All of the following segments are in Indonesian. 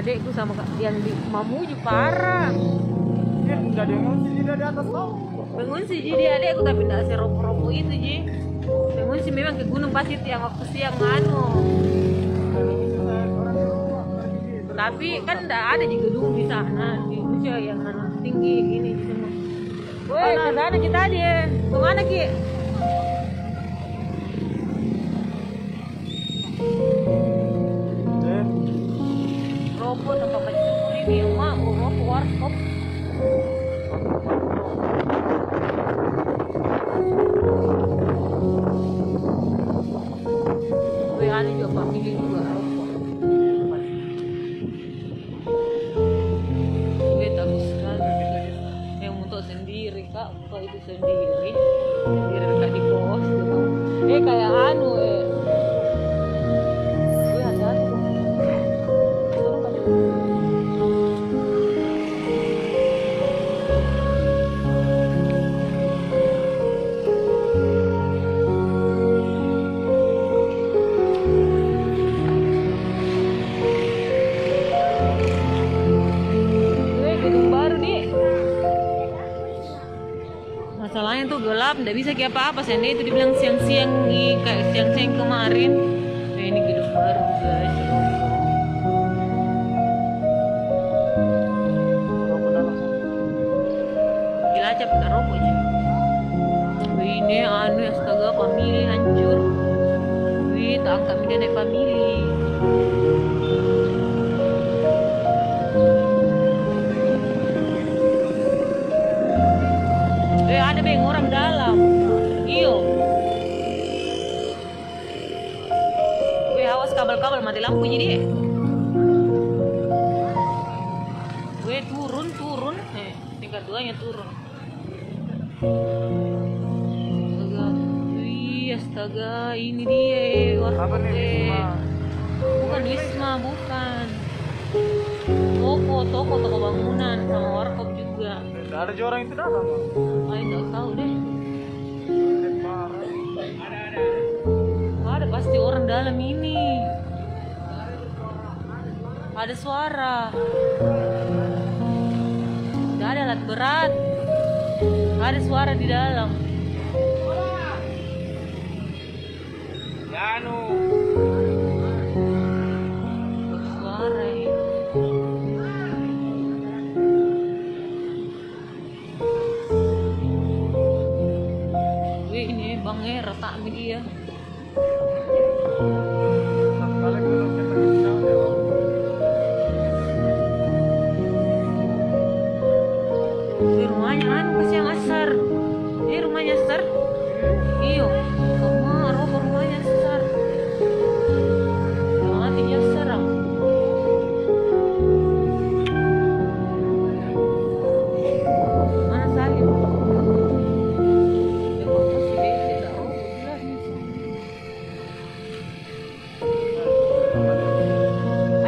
adekku sama kak- yang di Mamuju parah. Ya, enggak ada yang di atas tau. Mengungsi ji dia adekku tapi tidak seropo-ropo itu ji. Mengungsi memang ke gunung pasti yang waktu siang anu. Tapi kan tidak ada di gedung di sana di Indonesia yang anu tinggi gini di semua. Woi, ke sana kita aja. Ke mana ki? Kak, untuk itu sendiri. Sendiri bisa kayak apa-apa. Sende itu dibilang siang-siang nih, kayak siang-siang kemarin. Nah, ini gedung baru guys. Gila aja pada rokok aja. Wih, ini anu astaga family hancur. Wih, tak angkat naik family. Awas kabel-kabel mati lampu jadi. Wih turun turun. Eh tingkat duanya turun. Astaga. Wih astaga ini dia. Wisma? Bukan Wisma bukan. Toko toko toko bangunan sama warkop juga. Ada orang itu dalam. Ayo nggak tahu deh. Pasti orang dalam ini. Ada suara. Tidak ada alat berat. Ada suara di dalam. Ya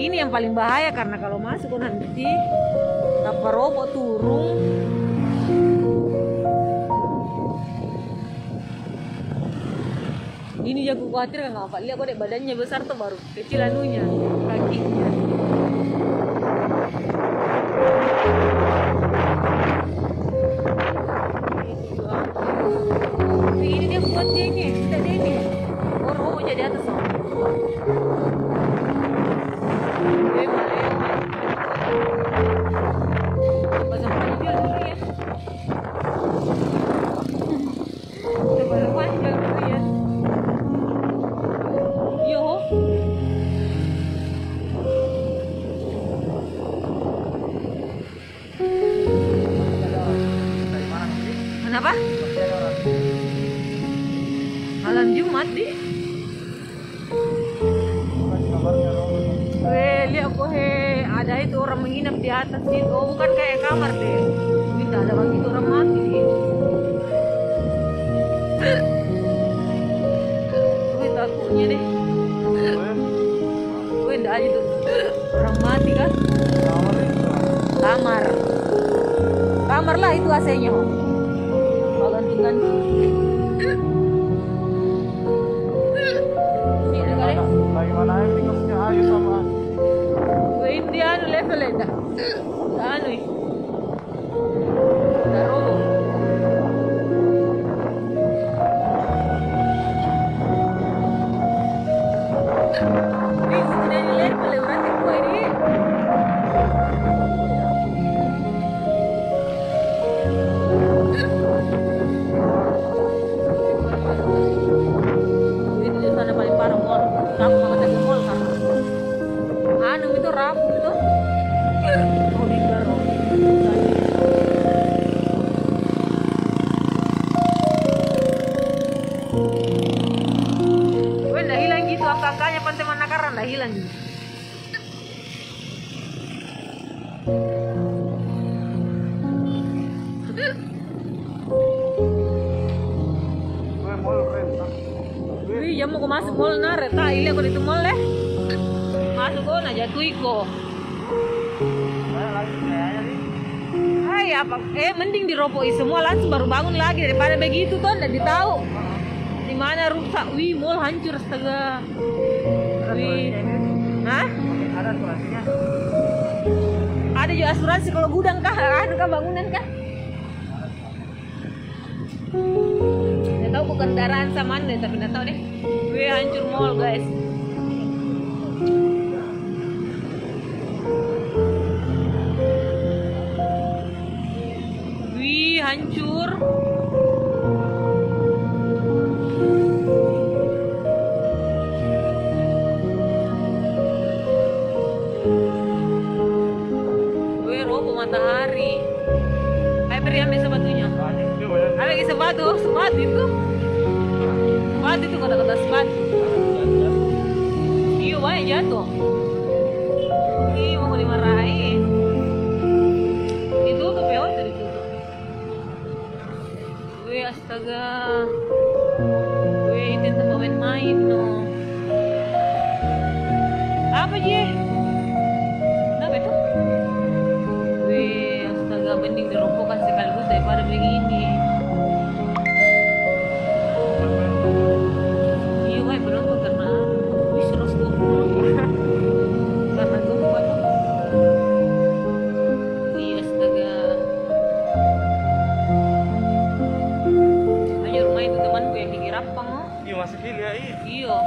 Ini yang paling bahaya karena kalau masuk nanti apa robot turun. Ini jago khawatir kan apa lihat kok badannya besar tuh baru kecil anunya ada bagi orang mati. Gue takutnya deh. Gue enggak aja tuh. Orang mati kan? Kamar. Kamar lah itu AC-nya. Ho. Mau ganti-ganti. Sini kali. Bagaimana ini kosnya ayu sama Gue ini anu level ya. Anu. Wih, jam mau masuk mall nare, tak ile aku itu mall deh. Masuk kok jatuh iko. saya lagi kayaknya nih Hai apa? Eh mending diropoi semua langsung baru bangun lagi daripada begitu tuh ndak ditahu. Di mana rusak? Wih, mall hancur astaga. Wih. Hah? ada suratnya Ada juga asuransi kalau gudang kah? Anu kah bangunan kah? Nggak tahu bukan kendaraan sama deh, tapi nggak tahu deh. Wih hancur mall guys. Wih hancur. Banyak jatuh. Ih, mau dimarahin. Ditutup ya, oh, ditutup. Wih, astaga. Wih, itu tempat main-main, no. Apa, Ji? Kenapa itu? Wih, astaga, mending dirobohkan sekaligus daripada begini. Iya pilih ya iya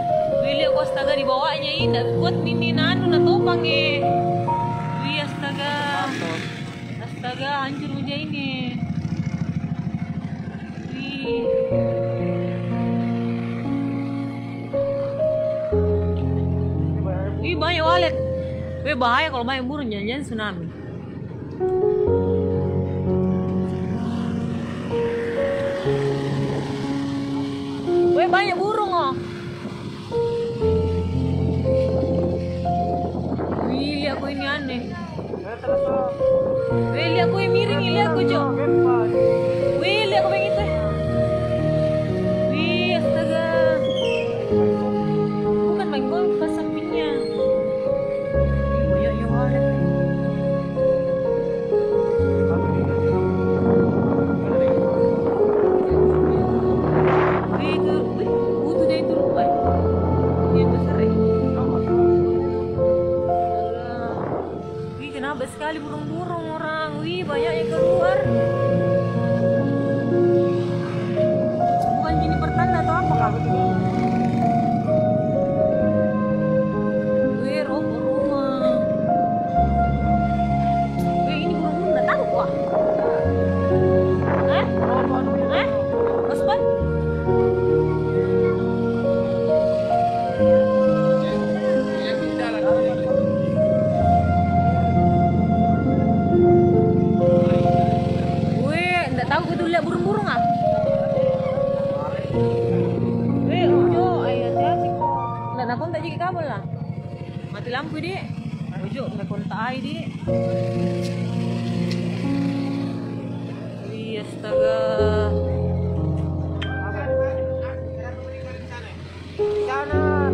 Iya, aku astaga di bawahnya ini, ndak kuat nini nanu na topang eh. Wih astaga, astaga hancur meja ini. Wih, wih banyak walet. Wih bahaya kalau main burung jangan-jangan tsunami.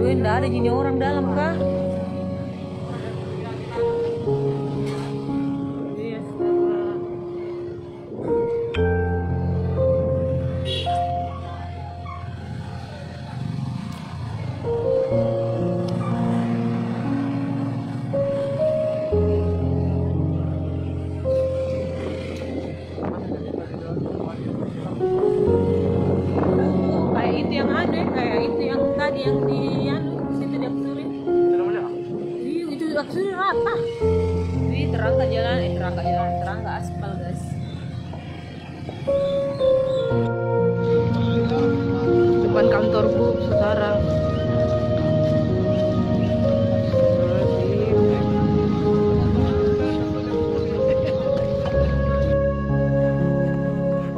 gue nggak ada jinnya orang dalam kah depan kantorku saudara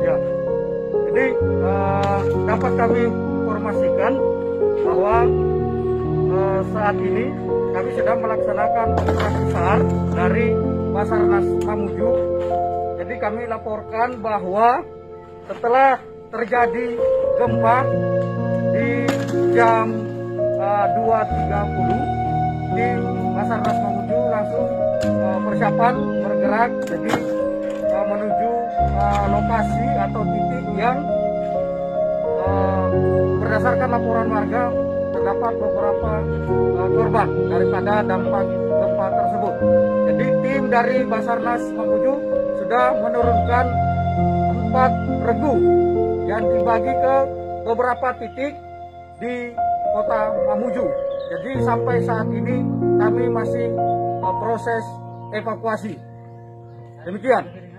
Ya, jadi eh, dapat kami informasikan bahwa eh, saat ini kami sedang melaksanakan operasi SAR dari Basarnas Mamuju. Jadi kami laporkan bahwa setelah terjadi gempa di jam eh, 2.30 di Basarnas Mamuju langsung eh, persiapan bergerak jadi eh, menuju eh, lokasi atau titik yang eh, berdasarkan laporan warga terdapat beberapa eh, korban daripada dampak gempa tersebut. Jadi tim dari Basarnas Mamuju sudah menurunkan empat regu yang dibagi ke beberapa titik di kota Mamuju. Jadi sampai saat ini kami masih eh, proses evakuasi. Demikian.